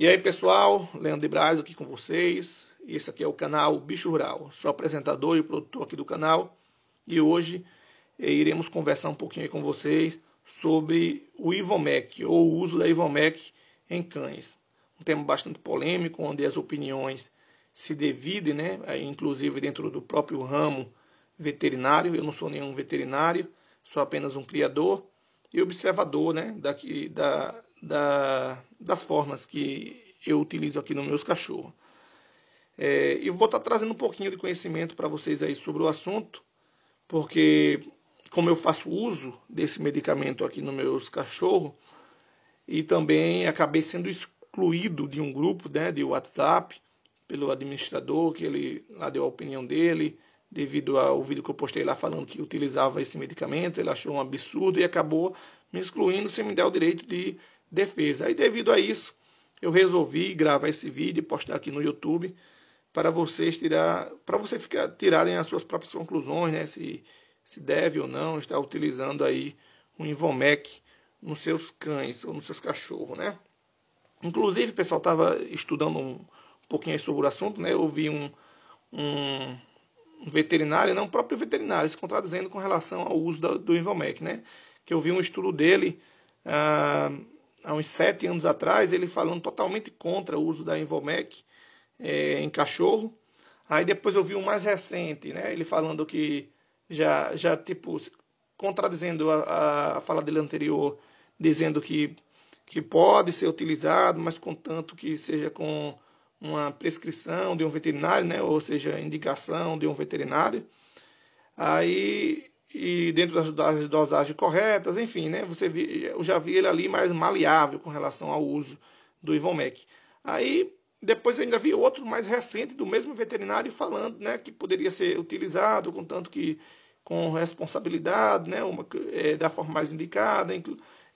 E aí pessoal, Leandro de Braz aqui com vocês. Esse aqui é o canal Bicho Rural. Sou apresentador e produtor aqui do canal. E hoje eh, iremos conversar um pouquinho com vocês sobre o Ivomec, ou o uso da Ivomec em cães. Um tema bastante polêmico, onde as opiniões se dividem, né? inclusive dentro do próprio ramo veterinário. Eu não sou nenhum veterinário, sou apenas um criador e observador né? Daqui, da, da, das formas que eu utilizo aqui nos meus cachorros. É, e vou estar trazendo um pouquinho de conhecimento para vocês aí sobre o assunto, porque como eu faço uso desse medicamento aqui nos meus cachorros, e também acabei sendo excluído de um grupo né, de WhatsApp pelo administrador, que ele lá deu a opinião dele, devido ao vídeo que eu postei lá falando que utilizava esse medicamento, ele achou um absurdo e acabou me excluindo sem me dar o direito de defesa. Aí, devido a isso, eu resolvi gravar esse vídeo e postar aqui no YouTube para vocês tirar, para você ficar tirarem as suas próprias conclusões, né? Se, se deve ou não estar utilizando aí um Invomec nos seus cães ou nos seus cachorros, né? Inclusive, pessoal estava estudando um, um, pouquinho sobre o assunto, né? Eu vi um, um, um veterinário, não, o próprio veterinário, se contradizendo com relação ao uso do Invomec, né? Que eu vi um estudo dele ah, há uns sete anos atrás, ele falando totalmente contra o uso da Invomec é, em cachorro. Aí depois eu vi um mais recente, né? Ele falando que já, já tipo, contradizendo a, a fala dele anterior, dizendo que, que pode ser utilizado, mas contanto que seja com uma prescrição de um veterinário, né? Ou seja, indicação de um veterinário. Aí e dentro das, dosagens corretas, enfim, né? Você vi, eu já vi ele ali mais maleável com relação ao uso do Ivomec. Aí depois eu ainda vi outro mais recente do mesmo veterinário falando, né, que poderia ser utilizado contanto que com responsabilidade, né, uma, é, da forma mais indicada,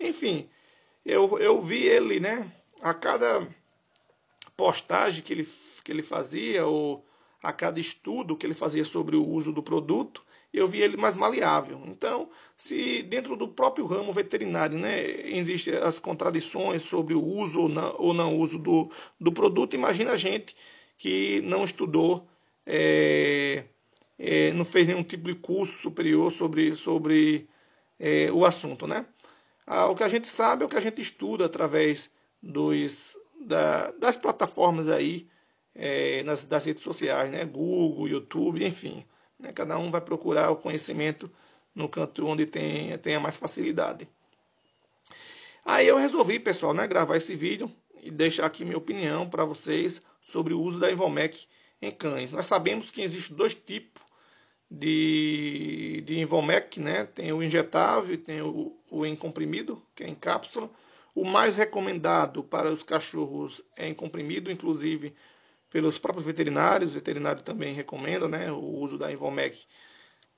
enfim, eu, eu vi ele, né, a cada postagem que ele, que ele fazia ou a cada estudo que ele fazia sobre o uso do produto, eu vi ele mais maleável. Então, se dentro do próprio ramo veterinário né, existem as contradições sobre o uso ou não, ou não uso do, do produto, imagina a gente que não estudou, é, é, não fez nenhum tipo de curso superior sobre, sobre é, o assunto. Né? Ah, o que a gente sabe é o que a gente estuda através dos, da, das plataformas aí, é, nas, das redes sociais, né? Google, YouTube, enfim. Né? Cada um vai procurar o conhecimento no canto onde tem, tenha mais facilidade. Aí eu resolvi, pessoal, né, gravar esse vídeo e deixar aqui minha opinião para vocês sobre o uso da Invomec em cães. Nós sabemos que existem dois tipos de, de Invomec, né? Tem o injetável e tem o, o em comprimido, que é em cápsula. O mais recomendado para os cachorros é em comprimido, inclusive pelos próprios veterinários, o veterinário também recomenda né, o uso da Invomec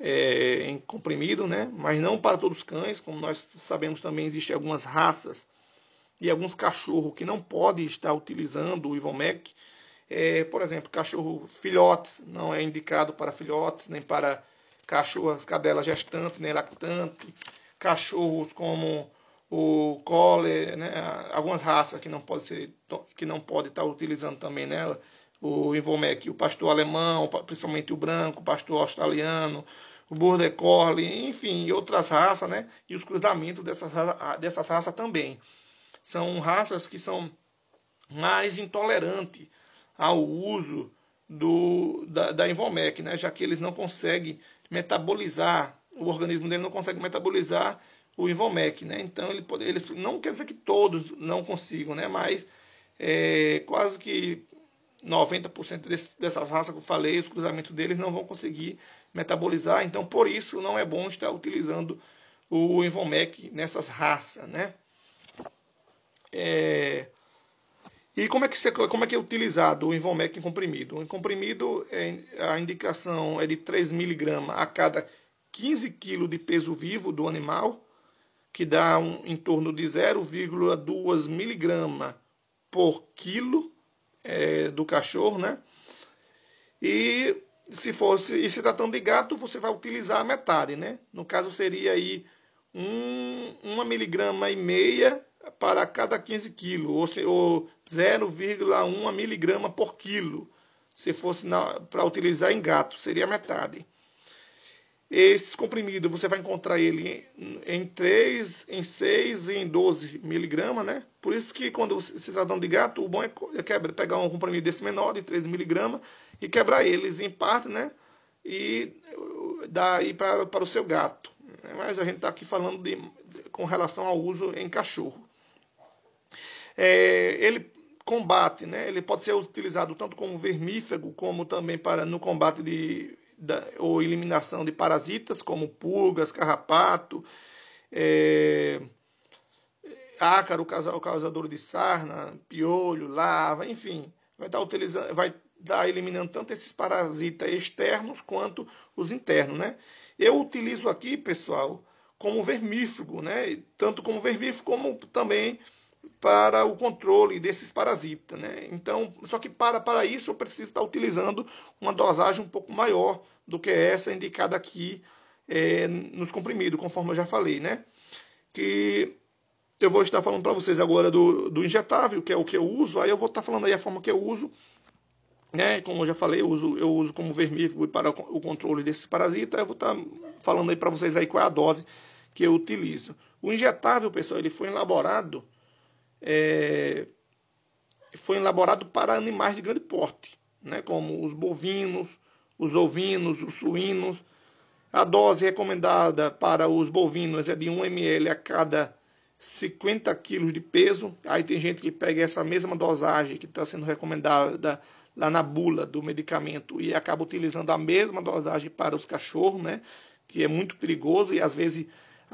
é, em comprimido, né, mas não para todos os cães, como nós sabemos também existem algumas raças e alguns cachorros que não podem estar utilizando o Ivomec. É, por exemplo, cachorro filhotes não é indicado para filhotes, nem para cachorras, cadelas gestantes, nem lactantes, cachorros como o Collie, né, algumas raças que não pode ser que não pode estar utilizando também, né, o Invomec, o pastor alemão, principalmente o branco, o pastor australiano, o Border Collie, enfim, outras raças, né? E os cruzamentos dessas, dessas raças também. São raças que são mais intolerantes ao uso do, da, da Invomec, né? Já que eles não conseguem metabolizar, o organismo dele não consegue metabolizar o Invomec, né? Então ele eles não quer dizer que todos não consigam, né? Mas é, quase que 90% desse, dessas raças que eu falei, os cruzamentos deles não vão conseguir metabolizar, então por isso não é bom estar utilizando o Invomec nessas raças, né? É... E como é, que, como é que é utilizado o Invomec em comprimido? Em comprimido, é, a indicação é de 3 mg a cada 15 kg de peso vivo do animal, que dá um, em torno de 0,2 mg por quilo é, do cachorro, né? E se fosse, e se tratando de gato, você vai utilizar a metade, né? No caso seria aí um, uma miligrama e meia para cada 15 quilos, ou 0,1 miligrama por quilo. Se fosse para utilizar em gato, seria metade. Esse comprimido você vai encontrar ele em 3, em 6 e em 12 miligramas, né? Por isso que quando você está dando de gato, o bom é, é quebra, pegar um comprimido desse menor, de 3 miligramas, e quebrar eles em parte, né? E dar aí para, para o seu gato. Mas a gente está aqui falando de, com relação ao uso em cachorro. É, ele combate, né? Ele pode ser utilizado tanto como vermífugo, como também para no combate de da, ou eliminação de parasitas como pulgas, carrapato, é, ácaro, causador de sarna, piolho, lava, enfim, vai estar utilizando, vai estar eliminando tanto esses parasitas externos quanto os internos, né? Eu utilizo aqui, pessoal, como vermífugo, né? Tanto como vermífugo como também para o controle desses parasitas. Né? Então, só que para, para isso eu preciso estar utilizando uma dosagem um pouco maior do que essa indicada aqui é, nos comprimidos, conforme eu já falei. Né? Que eu vou estar falando para vocês agora do, do injetável, que é o que eu uso, aí eu vou estar falando aí a forma que eu uso. Né? Como eu já falei, eu uso, eu uso como vermífugo para o controle desses parasitas. Eu vou estar falando aí para vocês aí qual é a dose que eu utilizo. O injetável, pessoal, ele foi elaborado é, foi elaborado para animais de grande porte, né, como os bovinos, os ovinos, os suínos. A dose recomendada para os bovinos é de 1 ml a cada 50 kg de peso. Aí tem gente que pega essa mesma dosagem que está sendo recomendada lá na bula do medicamento e acaba utilizando a mesma dosagem para os cachorros, né? Que é muito perigoso e às vezes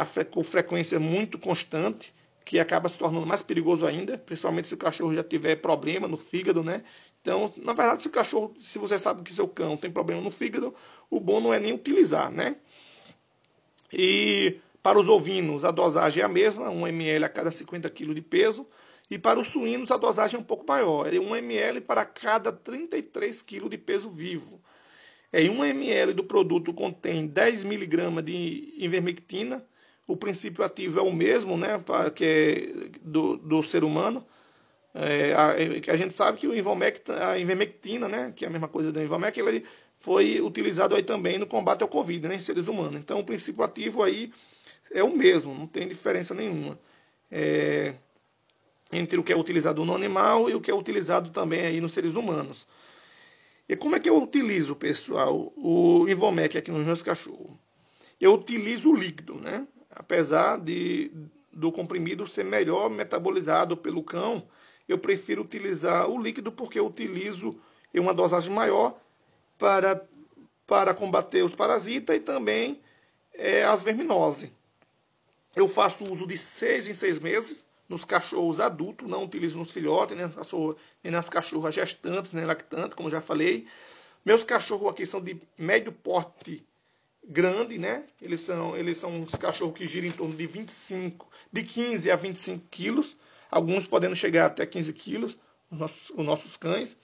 fre com frequência muito constante que acaba se tornando mais perigoso ainda, principalmente se o cachorro já tiver problema no fígado, né? Então, na verdade, se o cachorro, se você sabe que seu cão tem problema no fígado, o bom não é nem utilizar, né? E para os ovinos, a dosagem é a mesma, 1 ml a cada 50 kg de peso. E para os suínos, a dosagem é um pouco maior, é 1 ml para cada 33 kg de peso vivo. Em 1 ml do produto contém 10 mg de ivermectina, o princípio ativo é o mesmo, né, que é do, do ser humano. É, a, a, gente sabe que o Invomec, a Ivermectina, né, que é a mesma coisa do Invomec, ele foi utilizado aí também no combate ao Covid, né, em seres humanos. Então, o princípio ativo aí é o mesmo, não tem diferença nenhuma. É, entre o que é utilizado no animal e o que é utilizado também aí nos seres humanos. E como é que eu utilizo, pessoal, o Invomec aqui nos meus cachorros? Eu utilizo o líquido, né? Apesar de do comprimido ser melhor metabolizado pelo cão, eu prefiro utilizar o líquido porque eu utilizo em uma dosagem maior para, para combater os parasitas e também é, as verminoses. Eu faço uso de seis em seis meses nos cachorros adultos, não utilizo nos filhotes, nem nas, nem nas cachorras gestantes, nem lactantes, como já falei. Meus cachorros aqui são de médio porte grande, né? Eles são, eles são uns cachorros que giram em torno de 25, de 15 a 25 quilos, alguns podendo chegar até 15 quilos, os nossos, os nossos cães.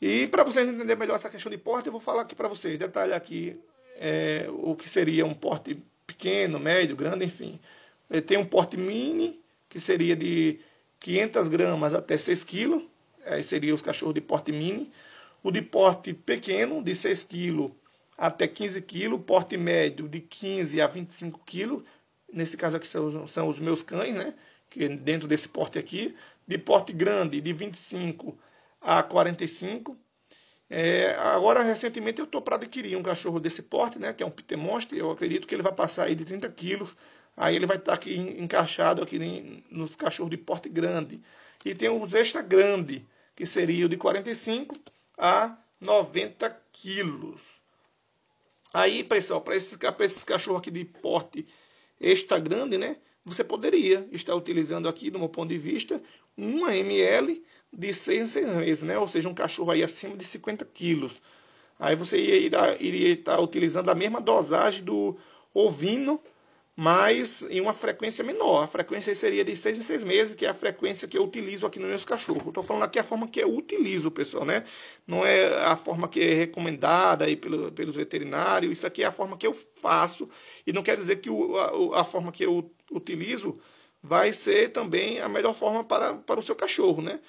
E para vocês entenderem melhor essa questão de porte, eu vou falar aqui para vocês, detalhar aqui é, o que seria um porte pequeno, médio, grande, enfim. Ele tem um porte mini, que seria de 500 gramas até 6 quilos, aí seria os cachorros de porte mini. O de porte pequeno, de 6 quilos até 15 quilos, porte médio de 15 a 25 quilos, nesse caso aqui são, são os meus cães, né? Que dentro desse porte aqui, de porte grande de 25 a 45. É, agora, recentemente, eu estou para adquirir um cachorro desse porte, né? Que é um Peter Monster. Eu acredito que ele vai passar aí de 30 quilos. Aí ele vai estar tá aqui encaixado aqui nos cachorros de porte grande. E tem os extra grande, que seria o de 45 a 90 quilos. Aí, pessoal, para esses, esses cachorros aqui de porte extra grande, né? Você poderia estar utilizando aqui, do meu ponto de vista, 1 ml de 6 em 6 meses, né? Ou seja, um cachorro aí acima de 50 quilos. Aí você iria, iria estar utilizando a mesma dosagem do ovino mas em uma frequência menor. A frequência seria de seis em seis meses, que é a frequência que eu utilizo aqui nos meus cachorros. Estou falando aqui a forma que eu utilizo, pessoal, né? Não é a forma que é recomendada aí pelo, pelos veterinários. Isso aqui é a forma que eu faço. E não quer dizer que o, a, a, forma que eu utilizo vai ser também a melhor forma para, para o seu cachorro, né?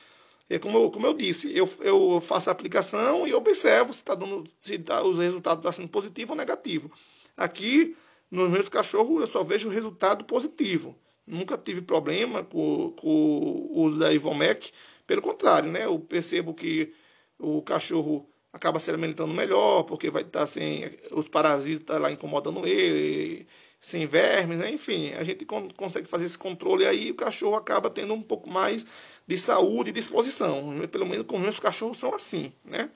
É como eu, como eu disse, eu, eu faço a aplicação e observo se, tá dando, se tá, os resultados estão tá sendo positivo ou negativo. Aqui, nos meus cachorros, eu só vejo resultado positivo. Nunca tive problema com, com o uso da Ivomec. Pelo contrário, né? Eu percebo que o cachorro acaba se alimentando melhor, porque vai estar sem os parasitas lá incomodando ele, sem vermes, né? enfim, a gente consegue fazer esse controle aí o cachorro acaba tendo um pouco mais de saúde e disposição. Pelo menos com meus cachorros são assim, né?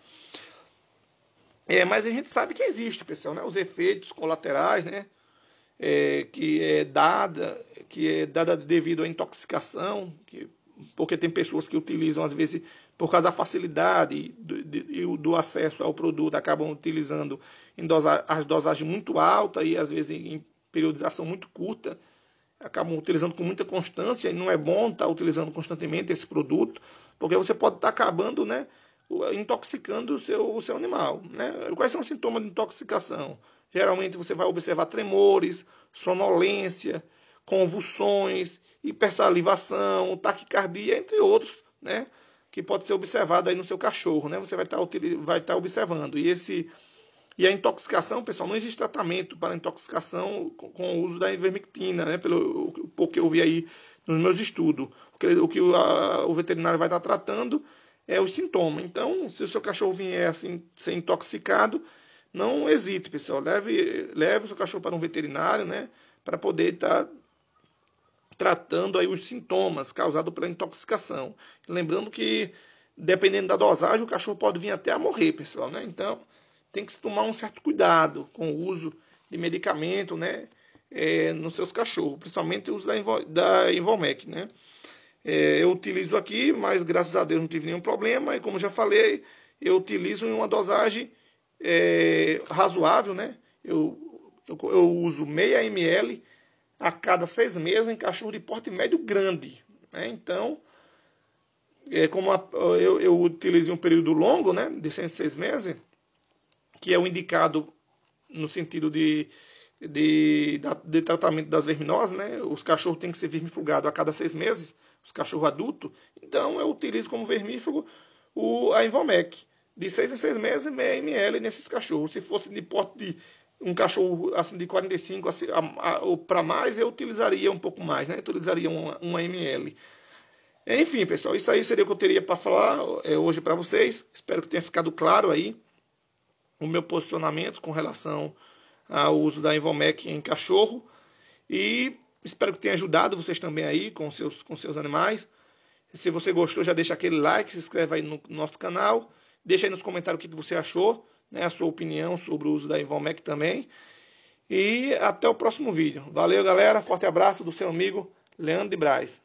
É, mas a gente sabe que existe, pessoal, né? Os efeitos colaterais, né? É, que é dada, que é dada devido à intoxicação, que, porque tem pessoas que utilizam às vezes por causa da facilidade do, de, do acesso ao produto, acabam utilizando em dosa, as dosagens muito altas e às vezes em periodização muito curta, acabam utilizando com muita constância e não é bom estar utilizando constantemente esse produto, porque você pode estar acabando, né, intoxicando o seu, o seu animal. Né? Quais são os sintomas de intoxicação? Geralmente você vai observar tremores, sonolência, convulsões, hipersalivação, taquicardia, entre outros, né? que pode ser observado aí no seu cachorro, né? Você vai estar, vai estar observando. E esse e a intoxicação, pessoal, não existe tratamento para intoxicação com, com o uso da ivermectina, né? Pelo pouco que eu vi aí nos meus estudos. O que, o, que a, o veterinário vai estar tratando é o sintoma. Então, se o seu cachorro vier assim, ser intoxicado, não hesite, pessoal. Leve, leve o seu cachorro para um veterinário, né? Para poder estar tratando aí os sintomas causados pela intoxicação. Lembrando que, dependendo da dosagem, o cachorro pode vir até a morrer, pessoal, né? Então, tem que se tomar um certo cuidado com o uso de medicamento, né? É, nos seus cachorros, principalmente o uso da, Invo, da Invomec, né? É, eu utilizo aqui, mas graças a Deus não tive nenhum problema. E como já falei, eu utilizo em uma dosagem é, razoável, né? Eu, eu, eu uso meia ml a cada seis meses em cachorro de porte médio grande. Né? Então, é, como a, eu, eu utilizei um período longo, né, de seis meses, que é o indicado no sentido de, de, de, tratamento das verminoses, né? Os cachorros têm que ser vermifugados a cada seis meses, os cachorros adultos. Então, eu utilizo como vermífugo o, a Invomec. De seis em seis meses, meia ml nesses cachorros. Se fosse de porte de um cachorro assim de 45 assim, para mais, eu utilizaria um pouco mais, né? Eu utilizaria uma, uma ml. Enfim, pessoal, isso aí seria o que eu teria para falar é, hoje para vocês. Espero que tenha ficado claro aí o meu posicionamento com relação ao uso da Invomec em cachorro. E espero que tenha ajudado vocês também aí com seus, com seus animais. Se você gostou, já deixa aquele like, se inscreve aí no nosso canal. Deixa aí nos comentários o que você achou né, a sua opinião sobre o uso da Invomec também. E até o próximo vídeo. Valeu, galera. Forte abraço do seu amigo Leandro de Braz.